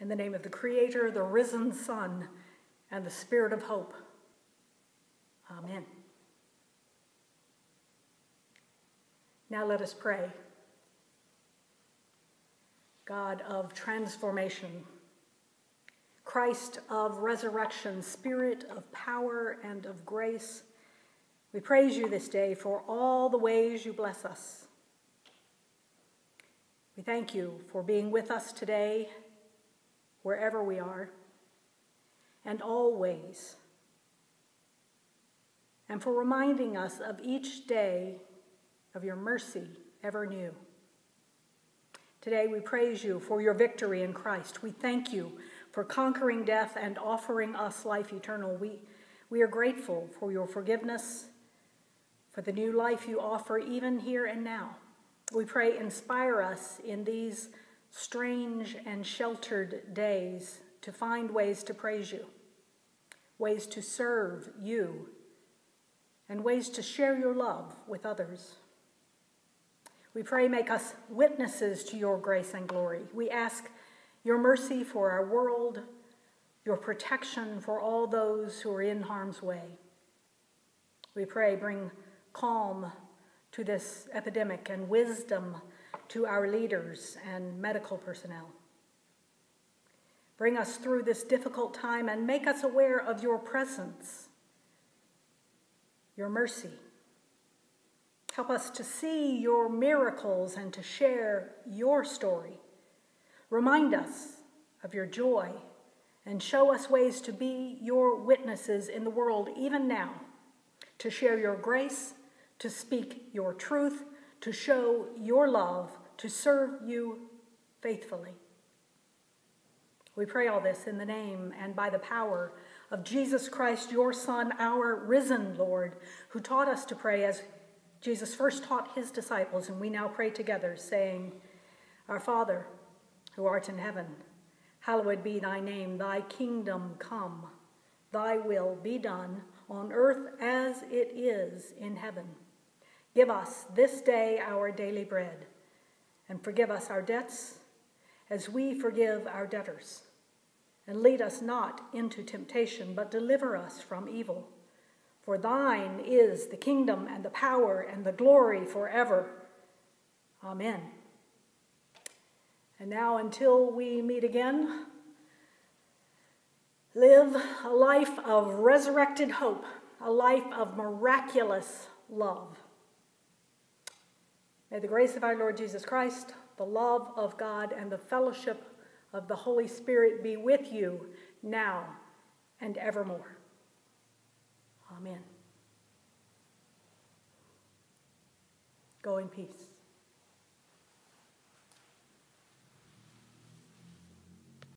In the name of the Creator, the risen Son, and the Spirit of hope. Amen. Now let us pray. God of transformation, Christ of resurrection, Spirit of power and of grace, we praise you this day for all the ways you bless us. We thank you for being with us today, wherever we are, and always, and for reminding us of each day of your mercy ever new. Today we praise you for your victory in Christ. We thank you for conquering death and offering us life eternal. We, we are grateful for your forgiveness, for the new life you offer even here and now. We pray, inspire us in these strange and sheltered days to find ways to praise you, ways to serve you, and ways to share your love with others. We pray, make us witnesses to your grace and glory. We ask your mercy for our world, your protection for all those who are in harm's way. We pray, bring calm to this epidemic and wisdom to our leaders and medical personnel. Bring us through this difficult time and make us aware of your presence, your mercy Help us to see your miracles and to share your story. Remind us of your joy and show us ways to be your witnesses in the world, even now, to share your grace, to speak your truth, to show your love, to serve you faithfully. We pray all this in the name and by the power of Jesus Christ, your Son, our risen Lord, who taught us to pray as Jesus first taught his disciples, and we now pray together, saying, Our Father, who art in heaven, hallowed be thy name, thy kingdom come, thy will be done on earth is in heaven. Give us this day our daily bread, and forgive us our debts as we forgive our debtors. And lead us not into temptation, but deliver us from evil. For thine is the kingdom and the power and the glory forever. Amen. And now, until we meet again, live a life of resurrected hope, a life of miraculous love. May the grace of our Lord Jesus Christ, the love of God, and the fellowship of the Holy Spirit be with you now and evermore. Amen. Go in peace.